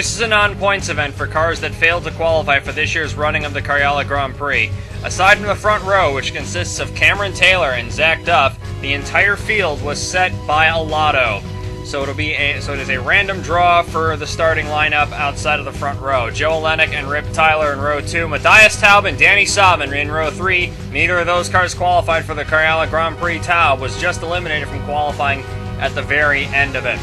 This is a non-points event for cars that failed to qualify for this year's running of the Karjala Grand Prix. Aside from the front row, which consists of Cameron Taylor and Zach Duff, the entire field was set by a lotto. So it'll be a so it is a random draw for the starting lineup outside of the front row. Joe Olenek and Rip Tyler in row two, Matthias Taub and Danny Savin in row three. Neither of those cars qualified for the Karjala Grand Prix. Taub was just eliminated from qualifying at the very end of it.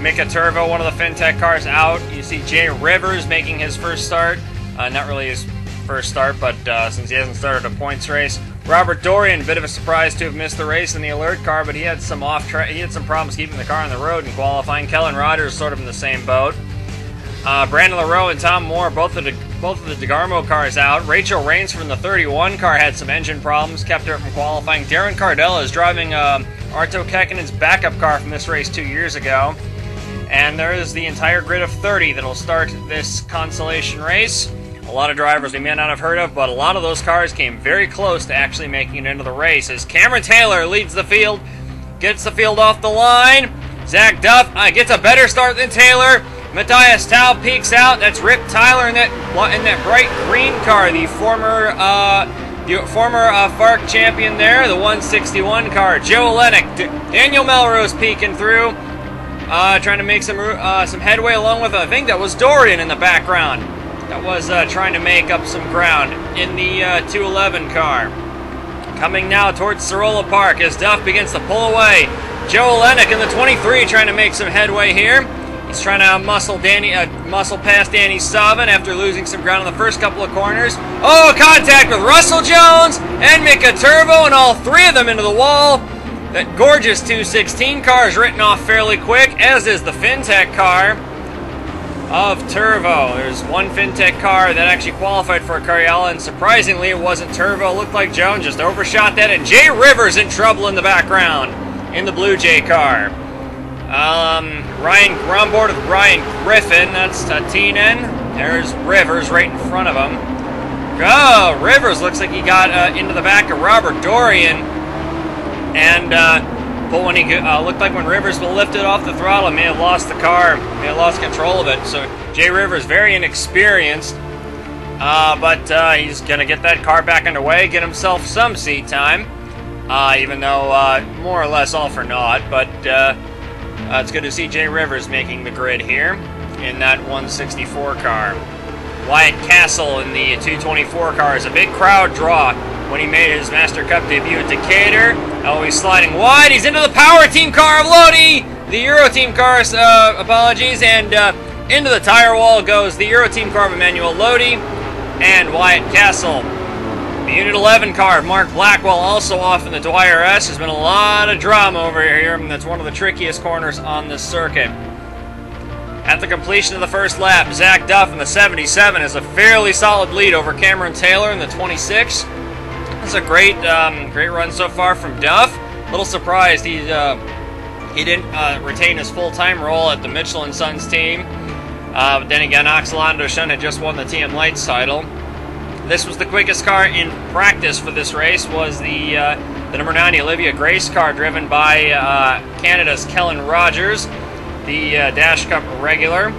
Mika Turvo, one of the FinTech cars, out. You see Jay Rivers making his first start. Uh, not really his first start, but uh, since he hasn't started a points race. Robert Dorian, bit of a surprise to have missed the race in the alert car, but he had some off track. He had some problems keeping the car on the road and qualifying. Kellen Rogers sort of in the same boat. Uh, Brandon LaRoe and Tom Moore, both of the both of the DeGarmo cars out. Rachel Rains from the 31 car had some engine problems, kept her from qualifying. Darren Cardella is driving uh, Arto Kekkonen's backup car from this race two years ago. And there is the entire grid of 30 that'll start this consolation race. A lot of drivers we may not have heard of, but a lot of those cars came very close to actually making it into the race. As Cameron Taylor leads the field, gets the field off the line. Zach Duff uh, gets a better start than Taylor. Matthias Taub peeks out. That's Rip Tyler in that in that bright green car, the former uh, the former uh, FARC champion there, the 161 car. Joe Olenek, D- Daniel Melrose peeking through. Uh, trying to make some uh, some headway along with I think that was Dorian in the background. That was uh, trying to make up some ground in the uh, 211 car. Coming now towards Sorolla Park as Duff begins to pull away. Joe Olenek in the 23 trying to make some headway here. He's trying to muscle Danny, uh, muscle past Danny Savin after losing some ground in the first couple of corners. Oh, contact with Russell Jones and Mika Turvo, and all three of them into the wall. That gorgeous 216 car is written off fairly quick, as is the FinTech car of Turvo. There's one FinTech car that actually qualified for a Karjala, and surprisingly, it wasn't Turvo. It looked like Jones just overshot that, and Jay Rivers in trouble in the background in the Blue Jay car. Um, Ryan, board with Ryan Griffin. That's Tatinen. There's Rivers right in front of him. Oh, Rivers looks like he got uh, into the back of Robert Dorian. And, uh, but when he uh, looked like when Rivers lifted off the throttle, may have lost the car, may have lost control of it. So Jay Rivers, very inexperienced, uh, but uh, he's going to get that car back underway, get himself some seat time, uh, even though uh, more or less all for naught. But it's good to see Jay Rivers making the grid here in that 164 car. Wyatt Castle in the 224 car is a big crowd draw when he made his Master Cup debut at Decatur. Oh, he's sliding wide. He's into the power team car of Lodi. The Euro team car, uh, apologies, and uh, into the tire wall goes the Euro team car of Emmanuel Lodi and Wyatt Castle. The Unit 11 car of Mark Blackwell also off in the Dwyer S. There's been a lot of drama over here, and that's one of the trickiest corners on this circuit. At the completion of the first lap, Zach Duff in the 77 has a fairly solid lead over Cameron Taylor in the 26. It's a great, um, great run so far from Duff. A little surprised he uh, he didn't uh, retain his full-time role at the Mitchell and Sons team. Uh, but then again, Oxalando Shun had just won the TM Lights title. This was the quickest car in practice for this race. Was the uh, the number 90 Olivia Grace car driven by uh, Canada's Kellen Rogers the uh, Dash Cup regular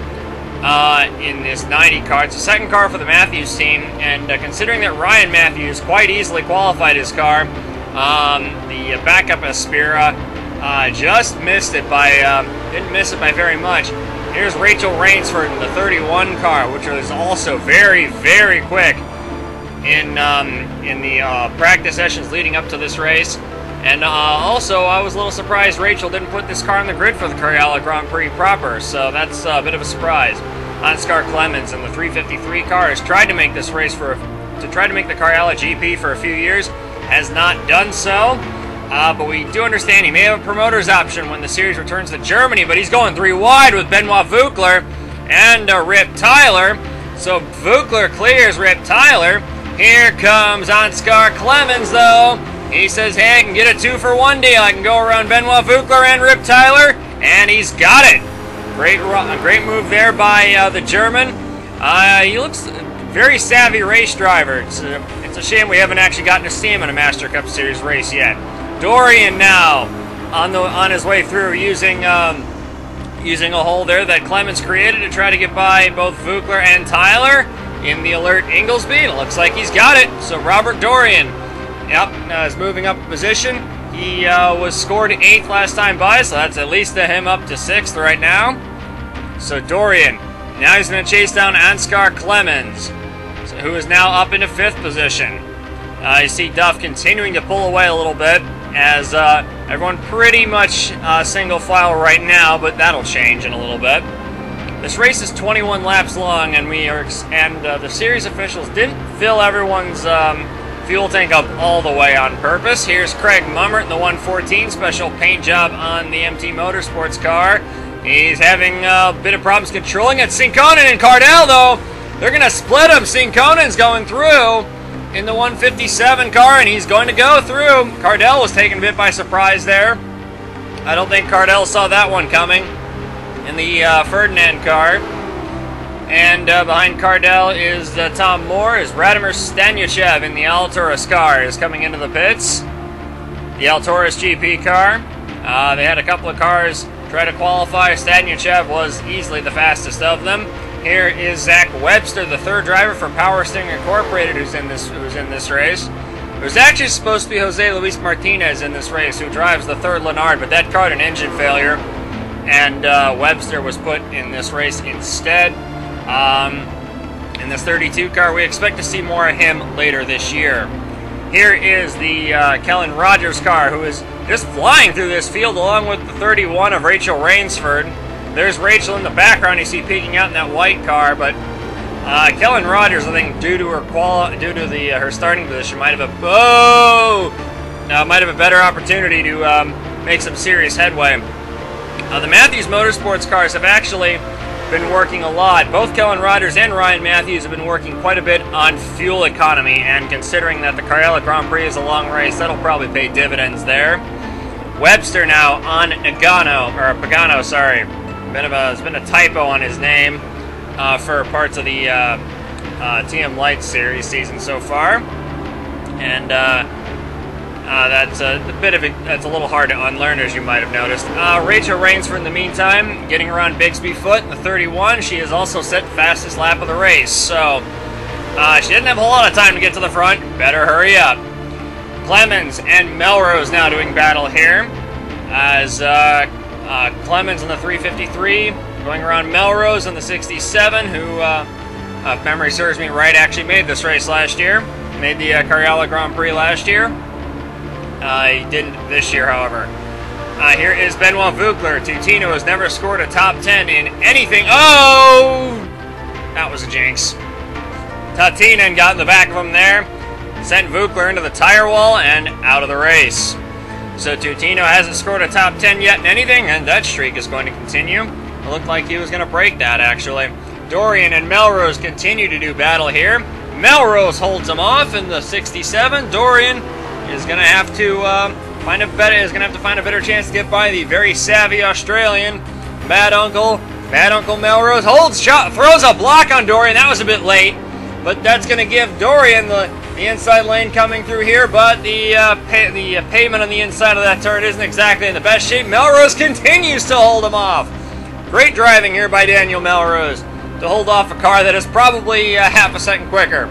uh, in this 90 car. It's the second car for the Matthews team, and uh, considering that Ryan Matthews quite easily qualified his car, um, the backup Aspira uh, just missed it by, um, didn't miss it by very much. Here's Rachel Rainsford in the 31 car, which was also very, very quick in um, in the uh, practice sessions leading up to this race. And uh, also, I was a little surprised Rachel didn't put this car on the grid for the Karjala Grand Prix proper, so that's a bit of a surprise. Ansgar Clemens in the 353 car has tried to make this race for to try to make the Karjala GP for a few years, has not done so. Uh, but we do understand he may have a promoter's option when the series returns to Germany, but he's going three wide with Benoit Vukler and uh, Rip Tyler. So Vukler clears Rip Tyler. Here comes Ansgar Clemens, though. He says, hey, I can get a two for one deal. I can go around Benoit Vukler and Rip Tyler, and he's got it. Great, great move there by uh, the German. Uh, he looks very savvy race driver. It's a, it's a shame we haven't actually gotten to see him in a Master Cup Series race yet. Dorian now on the on his way through using um, using a hole there that Clemens created to try to get by both Vukler and Tyler in the alert Inglesby. It looks like he's got it. So Robert Dorian, yep, uh, is moving up position. He uh, was scored eighth last time by, so that's at least him up to sixth right now. So Dorian, now he's going to chase down Ansgar Clemens, who is now up into fifth position. Uh, you see Duff continuing to pull away a little bit as uh, everyone pretty much uh, single file right now, but that'll change in a little bit. This race is 21 laps long, and we are and uh, the series officials didn't fill everyone's um, fuel tank up all the way on purpose. Here's Craig Mummert in the 114 special paint job on the MT Motorsports car. He's having a bit of problems controlling it. Sinkonen and Cardell, though, they're going to split him. Sinkonen's going through in the 157 car, and he's going to go through. Cardell was taken a bit by surprise there. I don't think Cardell saw that one coming in the uh, Ferdinand car. And uh, behind Cardell is uh, Tom Moore, is Radomir Stanyuchev in the Alturas car is coming into the pits. The Alturas GP car. Uh, they had a couple of cars try to qualify. Stanyuchev was easily the fastest of them. Here is Zach Webster, the third driver for Power Steering Incorporated, who's in this who's in this race. It was actually supposed to be Jose Luis Martinez in this race, who drives the third Lanard, but that car had an engine failure, and uh, Webster was put in this race instead. Um, in this 32 car, we expect to see more of him later this year. Here is the uh, Kellen Rogers car, who is just flying through this field along with the 31 of Rachel Rainsford. There's Rachel in the background. You see peeking out in that white car, but uh, Kellen Rogers, I think, due to her quali- due to the uh, her starting position, might have a oh, might have a better opportunity to um, make some serious headway. Uh, the Matthews Motorsports cars have actually been working a lot. Both Kellen Rogers and Ryan Matthews have been working quite a bit on fuel economy, and considering that the Karjala Grand Prix is a long race, that'll probably pay dividends there. Webster now on Nagano, or Pagano, sorry. Bit of a, there's been a typo on his name uh, for parts of the uh, uh, TM Light series season so far, and uh, uh, that's a, a, bit of a, that's a little hard to unlearn, as you might have noticed. Uh, Rachel Rainsford, in the meantime, getting around Bigsby Foot in the 31. She has also set fastest lap of the race, so she didn't have a whole lot of time to get to the front. Better hurry up. Clemens and Melrose now doing battle here, as uh, Clemens in the 353, going around Melrose in the 67, who, uh, if memory serves me right, actually made this race last year. Made the uh, Grand Prix last year. Uh, he didn't this year, however. Uh, here is Benoit Vukler. Tutino has never scored a top 10 in anything. Oh! That was a jinx. Tatinen got in the back of him there. Sent Vukler into the tire wall and out of the race. So Tutino hasn't scored a top 10 yet in anything, and that streak is going to continue. It looked like he was going to break that, actually. Dorian and Melrose continue to do battle here. Melrose holds him off in the 67. Dorian is going to have to uh, find a better is going to have to find a better chance to get by the very savvy Australian Mad Uncle. Mad Uncle Melrose holds shot, throws a block on Dorian. That was a bit late, but that's going to give Dorian the the inside lane coming through here, but the uh, the uh, pavement on the inside of that turn isn't exactly in the best shape. Melrose continues to hold him off. Great driving here by Daniel Melrose to hold off a car that is probably uh, half a second quicker.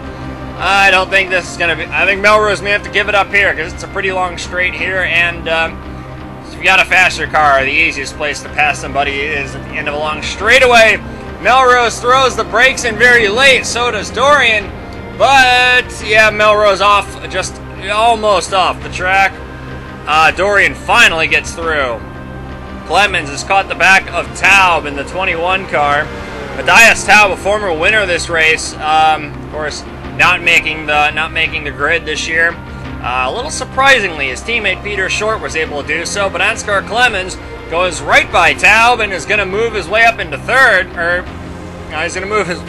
I don't think this is going to be... I think Melrose may have to give it up here because it's a pretty long straight here, and um, if you've got a faster car, the easiest place to pass somebody is at the end of a long straightaway. Melrose throws the brakes in very late, so does Dorian. But, yeah, Melrose off, just almost off the track. Uh, Dorian finally gets through. Clemens has caught the back of Taub in the 21 car. Matthias Taub, a former winner of this race, um, of course, not making the not making the grid this year. Uh, a little surprisingly, his teammate Peter Short was able to do so, but Ansgar Clemens goes right by Taub and is going to move his way up into third, or uh, he's going to move his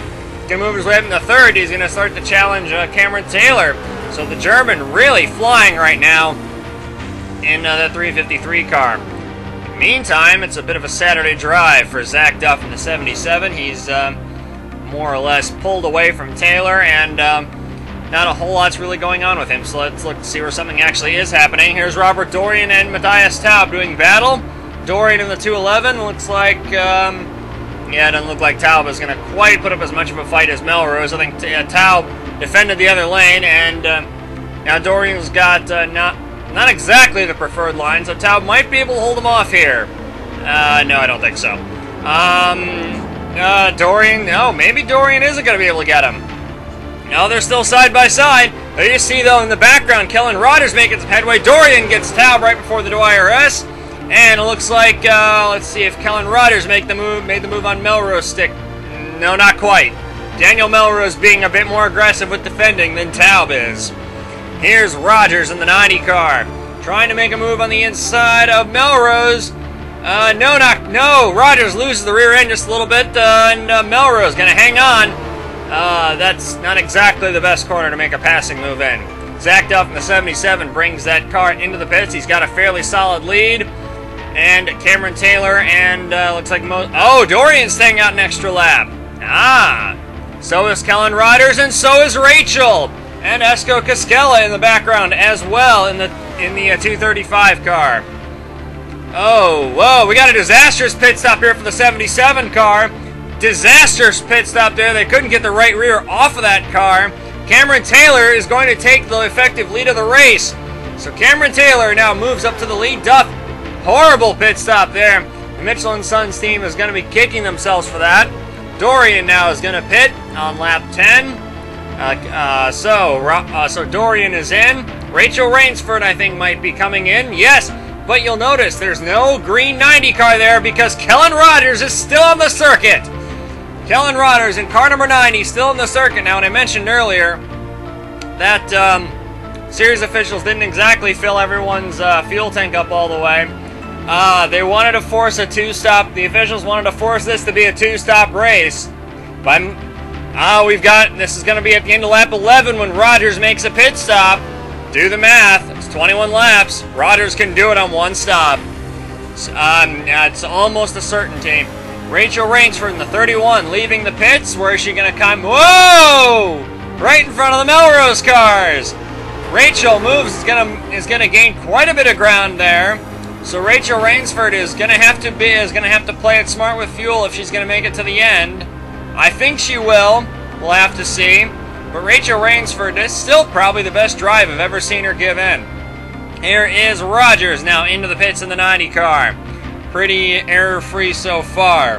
going to move his way up in the third. He's going to start to challenge uh, Cameron Taylor. So the German really flying right now in uh, the 353 car. Meantime, it's a bit of a Saturday drive for Zach Duff in the 77. He's uh, more or less pulled away from Taylor, and um, not a whole lot's really going on with him. So let's look to see where something actually is happening. Here's Robert Dorian and Matthias Taub doing battle. Dorian in the 211. Looks like, um, yeah, it doesn't look like Taub is going to quite put up as much of a fight as Melrose. I think uh, Taub defended the other lane, and uh, now Dorian's got uh, not not exactly the preferred line, so Taub might be able to hold him off here. Uh, no, I don't think so. Um, uh, Dorian, no, maybe Dorian isn't going to be able to get him. No, they're still side by side. There you see, though, in the background, Kellen Rogers making some headway. Dorian gets Taub right before the Dwyer S. And it looks like, uh, let's see if Kellen Rogers make the move, made the move on Melrose stick. No, not quite. Daniel Melrose being a bit more aggressive with defending than Taub is. Here's Rogers in the 90 car, trying to make a move on the inside of Melrose. Uh, no, not, no, Rogers loses the rear end just a little bit, uh, and uh, Melrose gonna hang on. Uh, that's not exactly the best corner to make a passing move in. Zach Duff in the 77 brings that car into the pits. He's got a fairly solid lead. And Cameron Taylor and uh, looks like Mo Oh, Dorian's staying out an extra lap. Ah. So is Kellen Rogers and so is Rachel. And Esco Cascella in the background as well in the in the uh, 235 car. Oh, whoa, we got a disastrous pit stop here for the 77 car. Disastrous pit stop there. They couldn't get the right rear off of that car. Cameron Taylor is going to take the effective lead of the race. So Cameron Taylor now moves up to the lead. Duff, horrible pit stop there. The Mitchell and Sons team is going to be kicking themselves for that. Dorian now is going to pit on lap 10. Uh, uh, so, uh, so Dorian is in. Rachel Rainsford, I think, might be coming in. Yes, but you'll notice there's no green 90 car there because Kellen Rogers is still on the circuit. Kellen Rogers in car number 90, still in the circuit now. And I mentioned earlier that um, series officials didn't exactly fill everyone's uh, fuel tank up all the way. Uh, they wanted to force a two-stop. The officials wanted to force this to be a two-stop race. But uh, we've got this is going to be at the end of lap 11 when Rogers makes a pit stop. Do the math. It's 21 laps. Rogers can do it on one stop. Um, it's almost a certainty. Rachel Rainsford in the 31 leaving the pits. Where is she going to come? Whoa! Right in front of the Melrose cars. Rachel moves is gonna is gonna gain quite a bit of ground there. So Rachel Rainsford is gonna have to be is gonna have to play it smart with fuel if she's gonna make it to the end. I think she will. We'll have to see. But Rachel Rainsford is still probably the best drive I've ever seen her give in. Here is Rogers now into the pits in the 90 car. Pretty error-free so far.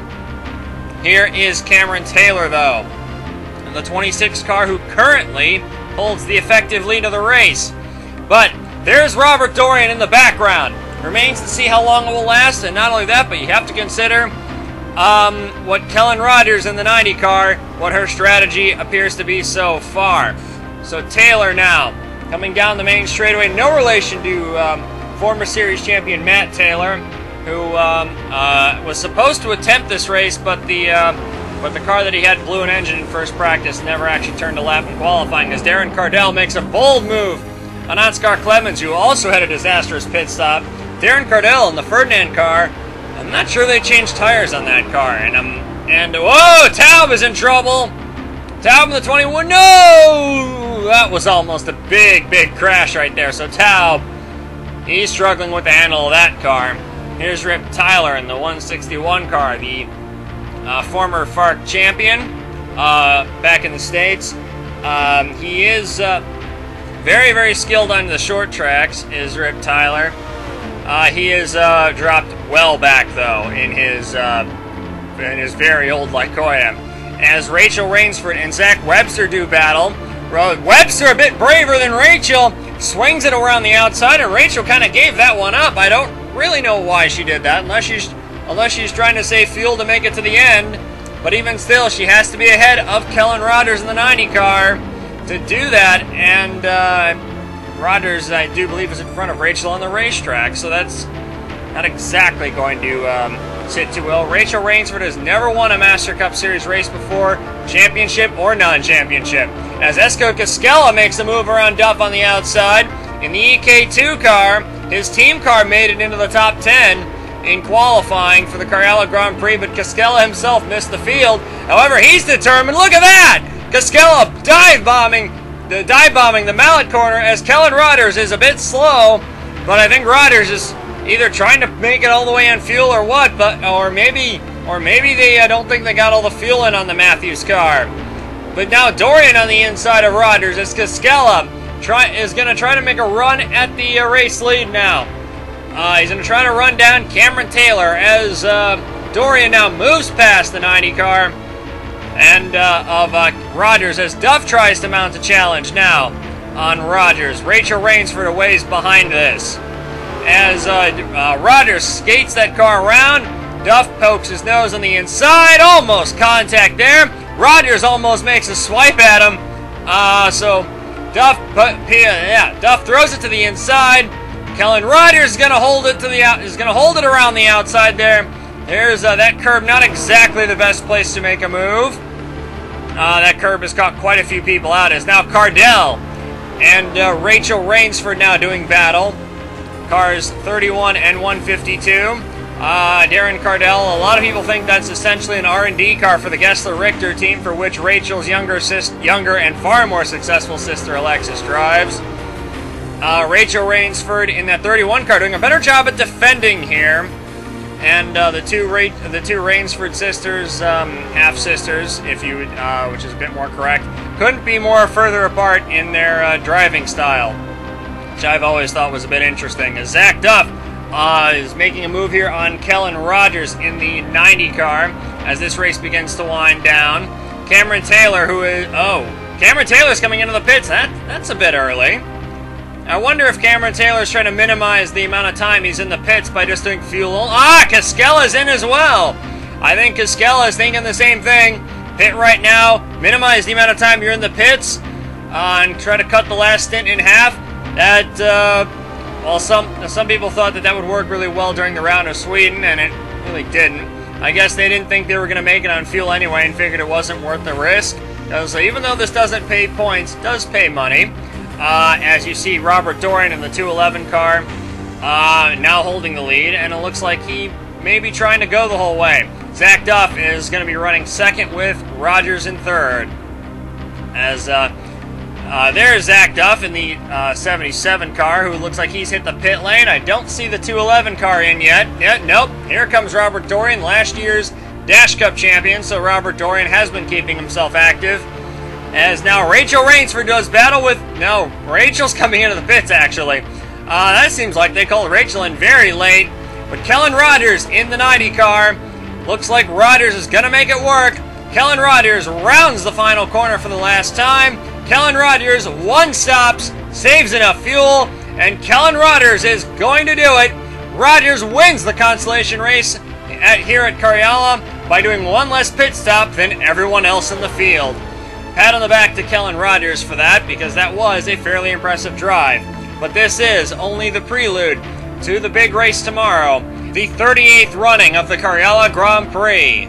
Here is Cameron Taylor, though. In the 26 car who currently holds the effective lead of the race. But there's Robert Dorian in the background. Remains to see how long it will last, and not only that, but you have to consider um, what Kellen Rogers in the 90 car, what her strategy appears to be so far. So Taylor now, coming down the main straightaway, no relation to um, former series champion Matt Taylor, who um, uh, was supposed to attempt this race, but the uh, but the car that he had blew an engine in first practice, never actually turned a lap in qualifying, as Darren Cardell makes a bold move on Ansgar Clemens, who also had a disastrous pit stop. Darren Cardell in the Ferdinand car I'm not sure they changed tires on that car, and I'm and whoa, Taub is in trouble. Taub in the 21. No, that was almost a big, big crash right there. So Taub, he's struggling with the handle of that car. Here's Rip Tyler in the 161 car, the uh, former FARC champion uh, back in the states. Um, he is uh, very, very skilled on the short tracks. Is Rip Tyler? Uh, he is uh, dropped well back though in his uh, in his very old Lycoya. As Rachel Rainsford and Zach Webster do battle, Webster a bit braver than Rachel, swings it around the outside, and Rachel kind of gave that one up. I don't really know why she did that, unless she's unless she's trying to save fuel to make it to the end. But even still, she has to be ahead of Kellen Rogers in the 90 car to do that, and uh, Rogers, I do believe, is in front of Rachel on the racetrack, so that's not exactly going to um, sit too well. Rachel Rainsford has never won a Master Cup Series race before, championship or non-championship. As Esco Cascella makes a move around Duff on the outside, in the EK2 car, his team car made it into the top 10 in qualifying for the Karjala Grand Prix, but Cascella himself missed the field. However, he's determined. Look at that! Cascella dive bombing the dive bombing the mallet corner as Kellen Rogers is a bit slow, but I think Rogers is either trying to make it all the way on fuel or what, but or maybe or maybe they uh, don't think they got all the fuel in on the Matthews car. But now Dorian on the inside of Rogers as Cascella try is going to try to make a run at the uh, race lead now. Uh, he's going to try to run down Cameron Taylor as uh, Dorian now moves past the 90 car and uh, of uh, Rogers as Duff tries to mount a challenge now on Rogers. Rachel Rainsford aways behind this. As uh, uh, Rogers skates that car around, Duff pokes his nose on the inside, almost contact there. Rogers almost makes a swipe at him. Uh, so Duff, but yeah, Duff throws it to the inside. Kellen Rogers is gonna hold it to the out, is gonna hold it around the outside there. There's uh, that curb, not exactly the best place to make a move. Uh, that curb has caught quite a few people out. It's now Cardell and uh, Rachel Rainsford now doing battle. Cars 31 and 152. Uh, Darren Cardell, a lot of people think that's essentially an R&D car for the Gessler Richter team, for which Rachel's younger, younger and far more successful sister Alexis drives. Uh, Rachel Rainsford in that 31 car doing a better job at defending here and uh, the two Ra- the two Rainsford sisters, um, half sisters, if you would, uh, which is a bit more correct, couldn't be more further apart in their uh, driving style, which I've always thought was a bit interesting. As Zach Duff uh, is making a move here on Kellen Rogers in the 90 car as this race begins to wind down. Cameron Taylor, who is oh, Cameron Taylor's coming into the pits. That that's a bit early. I wonder if Cameron Taylor's trying to minimize the amount of time he's in the pits by just doing fuel. Ah, Cascella's in as well. I think Cascella's thinking the same thing. Pit right now, minimize the amount of time you're in the pits, uh, and try to cut the last stint in half. That, uh, well, some some people thought that that would work really well during the round of Sweden, and it really didn't. I guess they didn't think they were going to make it on fuel anyway, and figured it wasn't worth the risk. So even though this doesn't pay points, does pay money. Uh, as you see, Robert Dorian in the 211 car uh, now holding the lead, and it looks like he may be trying to go the whole way. Zach Duff is going to be running second with Rogers in third. As uh, uh, there's Zach Duff in the uh, 77 car, who looks like he's hit the pit lane. I don't see the 211 car in yet. Yeah, nope. Here comes Robert Dorian, last year's Dash Cup champion, so Robert Dorian has been keeping himself active. As now Rachel Rainsford does battle with. No, Rachel's coming into the pits, actually. Uh, that seems like they called Rachel in very late. But Kellen Rogers in the 90 car. Looks like Rogers is going to make it work. Kellen Rogers rounds the final corner for the last time. Kellen Rogers one stops, saves enough fuel, and Kellen Rogers is going to do it. Rogers wins the consolation race at, here at Karjala by doing one less pit stop than everyone else in the field. Pat on the back to Kellen Rogers for that, because that was a fairly impressive drive. But this is only the prelude to the big race tomorrow, the 38th running of the Karjala Grand Prix.